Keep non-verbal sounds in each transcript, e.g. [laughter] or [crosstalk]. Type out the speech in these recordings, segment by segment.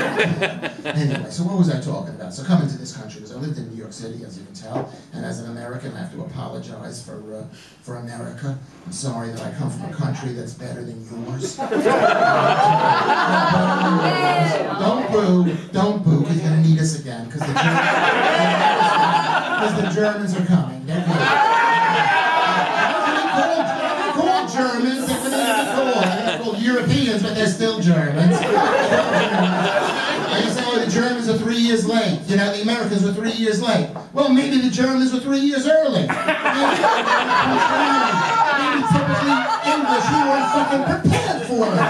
anyway, so what was I talking about? So coming to this country, because I lived in New York City, as you can tell, and as an American, I have to apologize for uh, for America. I'm sorry that I come from a country that's better than yours. don't boo, don't boo, because you're gonna need us again, because the, Germans, the Germans are coming. They're coming. Germans, they're called Europeans, but they're still Germans. The Germans are three years late. You know, the Americans were three years late. Well, maybe the Germans were three years early. [laughs] maybe typically English, you weren't fucking prepared for it.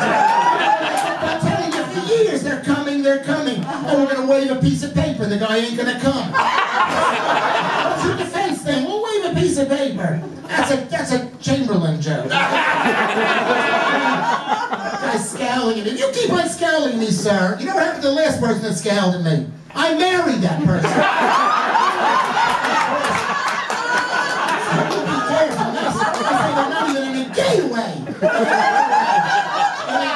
I'm telling you, for years, they're coming, they're coming. Oh, we're going to wave a piece of paper, and the guy ain't going to come. What's your defense thing? We'll wave a piece of paper. That's a, that's a Chamberlain joke. Guy's scowling at me. You keep on scowling at me, sir. You know what happened to the last person that scowled at me? I married that person. [laughs] not even in a gay way. In a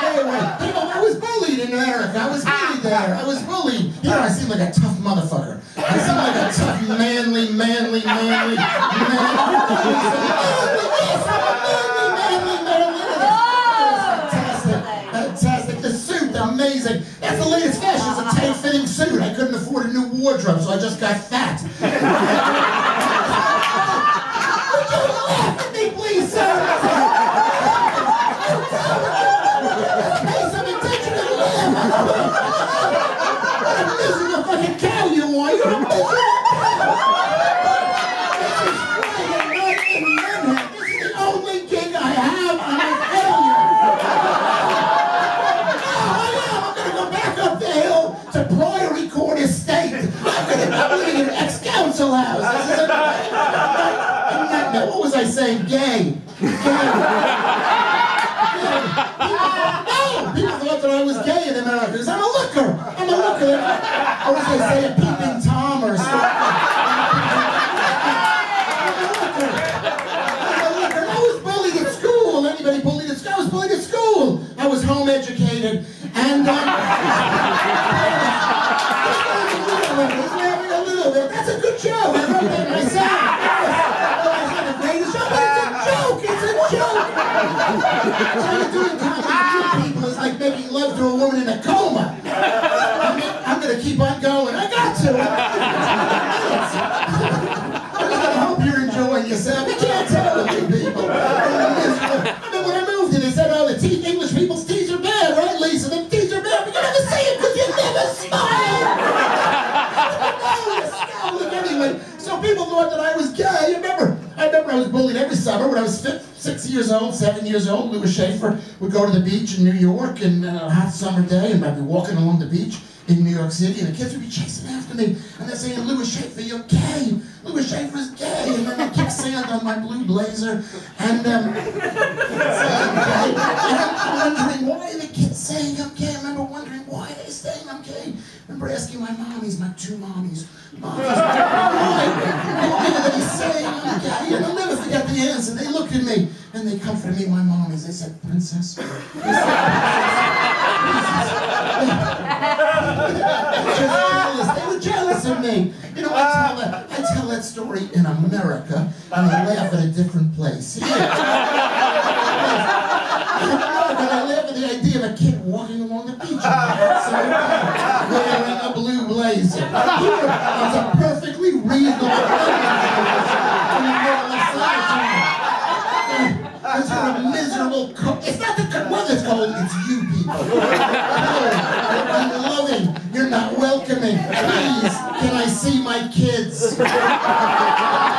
gay way. I was bullied in America. I was bullied there. I was bullied. Here I seem like a tough motherfucker. I seem like a tough, manly, manly, manly. The latest fashion. It's a tight-fitting suit. I couldn't afford a new wardrobe, so I just got fat. House. [laughs] no, what was I saying? Gay. Gay. [laughs] no, people thought that I was gay in America because I'm a looker. I'm a looker. Or as they say, a peeping Tom or something. I was bullied at school. Anybody bullied at school? I was bullied at school. I was home educated. And, um, That's a good show. I wrote that myself. It's the greatest show, but it's a joke. It's a joke. So you're doing comedy people is like making love to a woman in a coma. I'm going to keep on going. I got to. I hope you're enjoying yourself. You can't tell with you people. I mean, when I moved in, they said, oh, the teeth, English people's teeth are bad, right, Lisa? The teeth are bad, but you never see it because you never smile anyway, so people thought that I was gay. I remember, I remember I was bullied every summer when I was six years old, seven years old. Lewis Schaffer would go to the beach in New York and uh, a hot summer day, and I'd be walking along the beach in New York City, and the kids would be chasing after me, and they're saying, Lewis Schaffer, you're gay. Lewis Schaffer's gay. And then they kick sand on my blue blazer, and um, and [laughs] I'm wondering why are the kids saying I'm gay. I remember wondering why are they saying I'm gay. I remember asking my mommies, my two mommies, mommies, why are they saying I'm gay? And I'll never answer. They looked at me, and they comforted me, my mommies. They said, Princess. [laughs] They were jealous of me. You know, I tell that, I tell that story in America, and they laugh at a different place. [laughs] But I laugh at the idea of a kid walking along the beach wearing a blue blazer. Here, it's a perfectly reasonable because you're a miserable cook. It's not the weather's cold, it's you people. [laughs] You're unloving. You're not welcoming. Please, can I see my kids? [laughs]